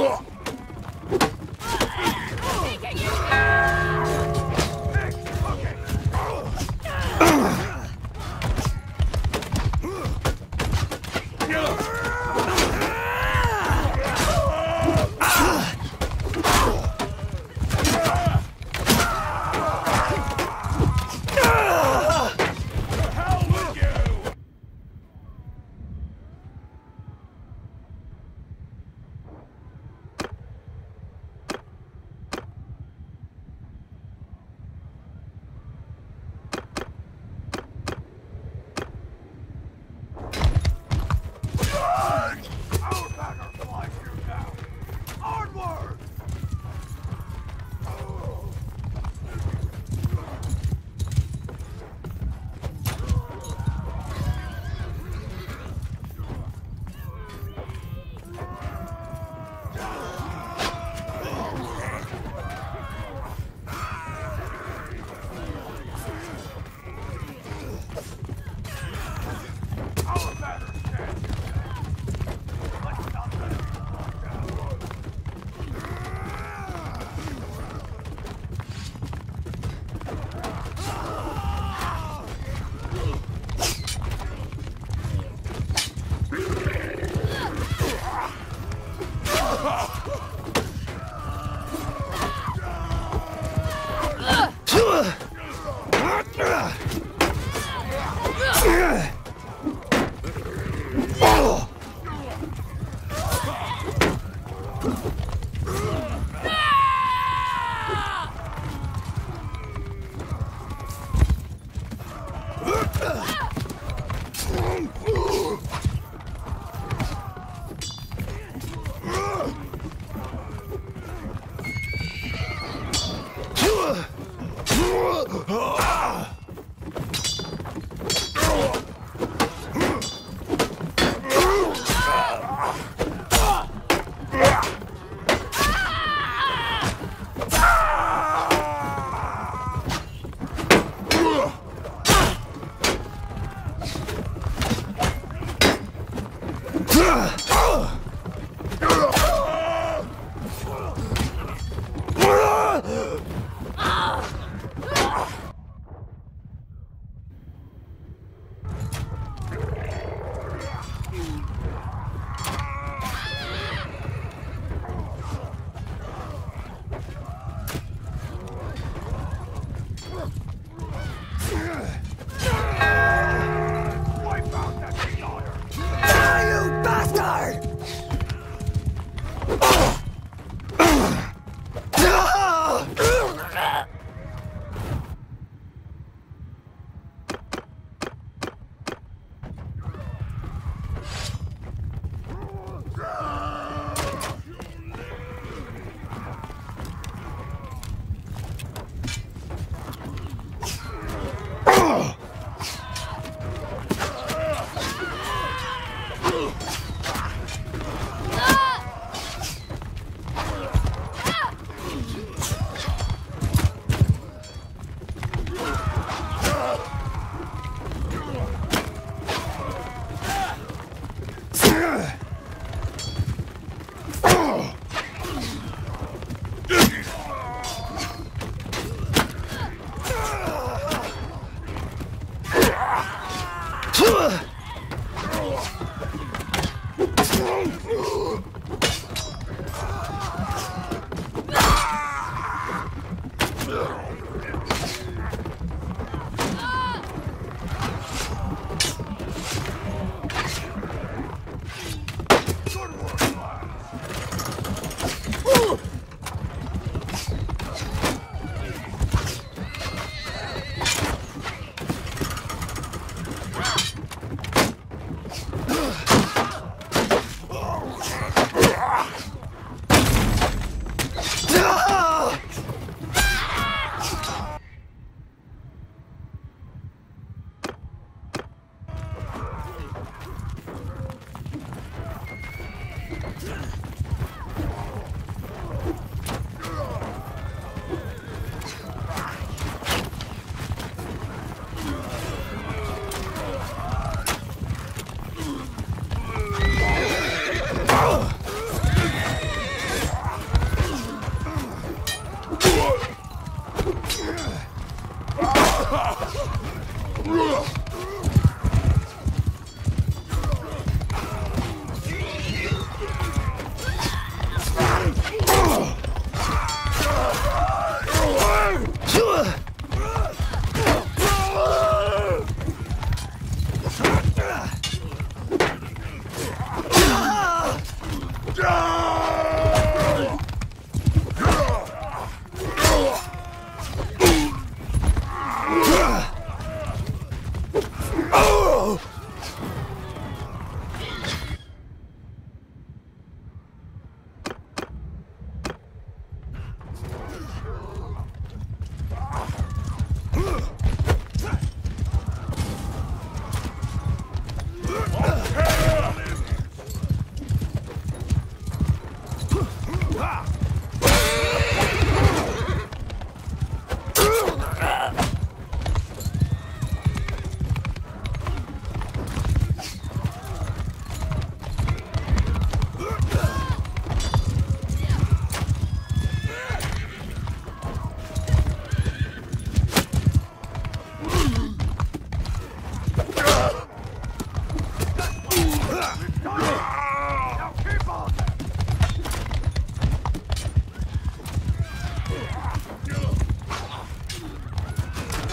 Oh!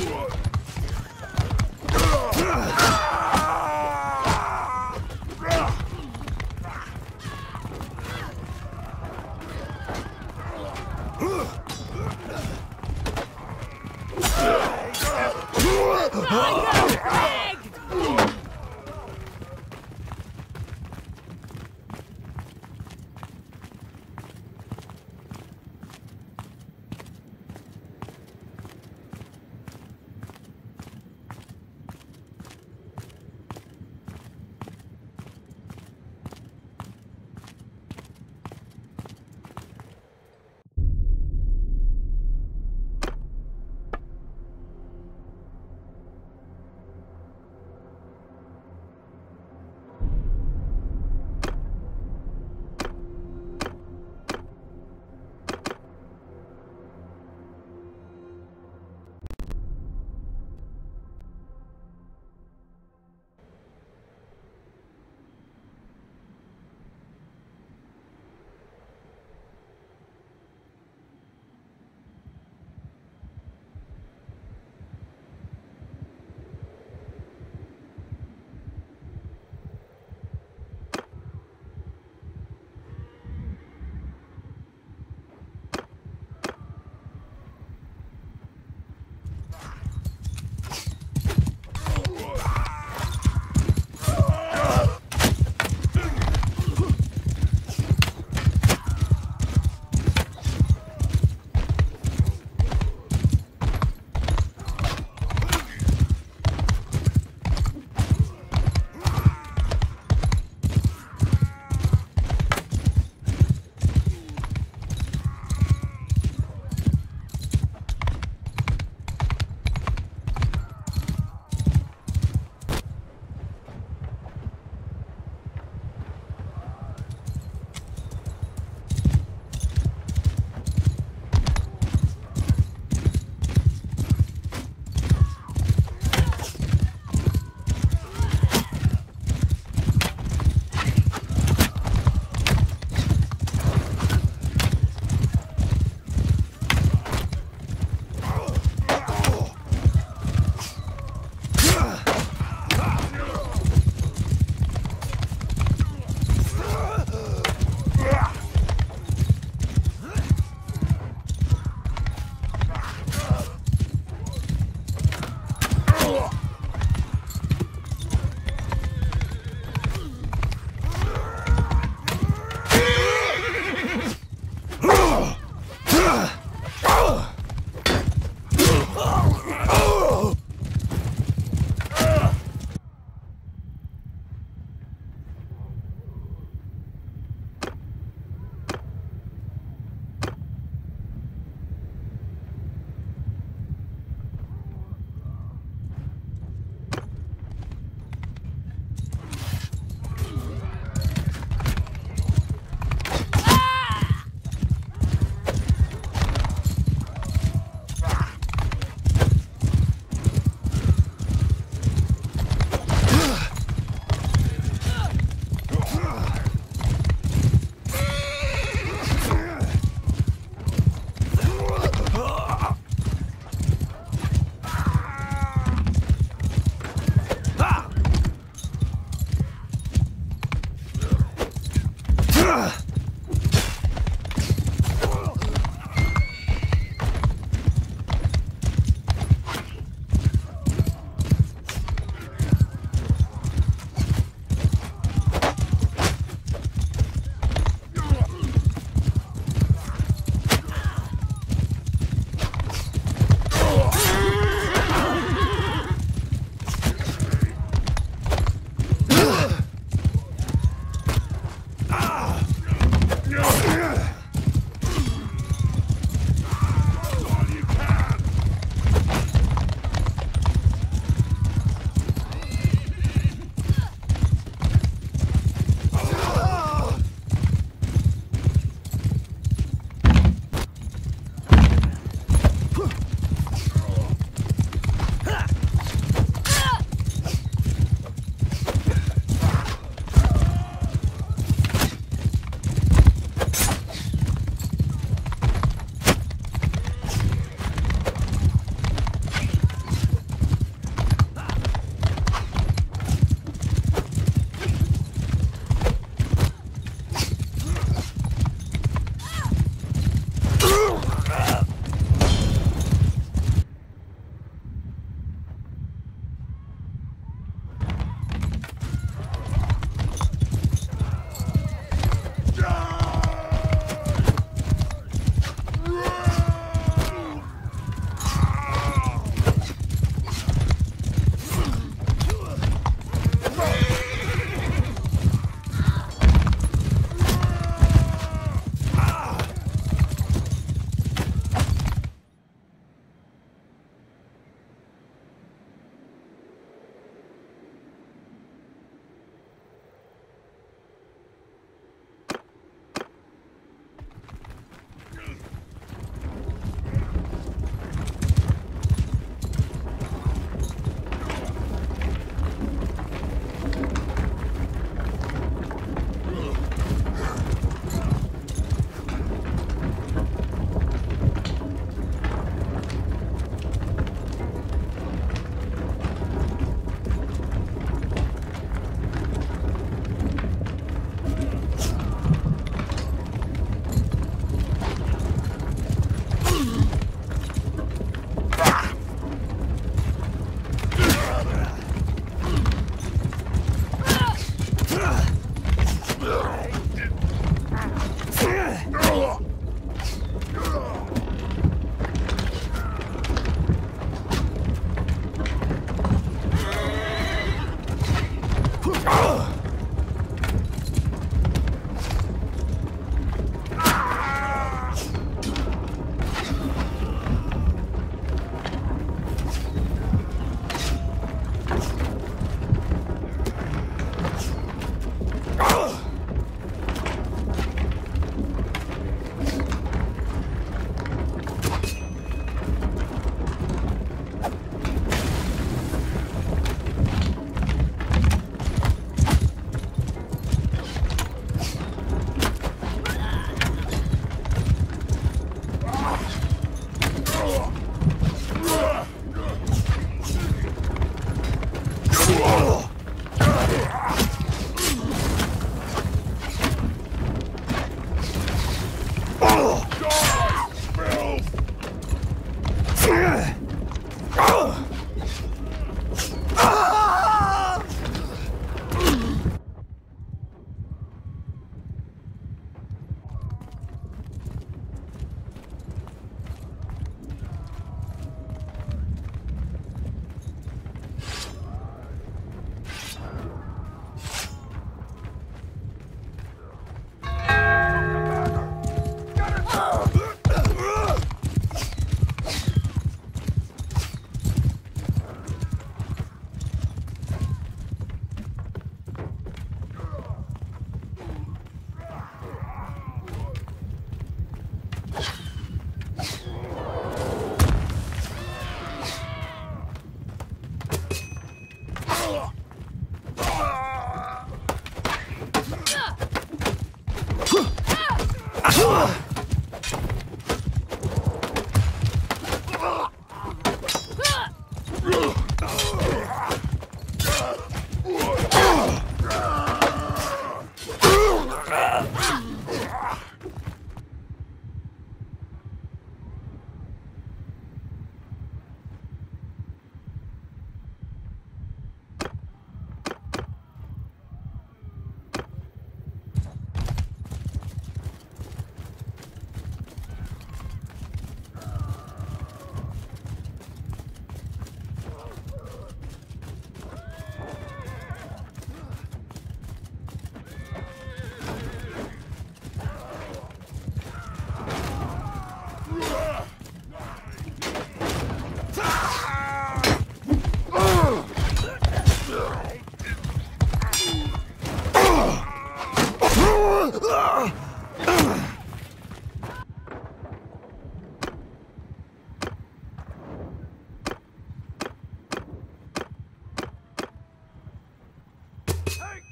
Whoa.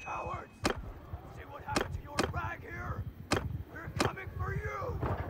Cowards! See what happened to your rag here? We're coming for you!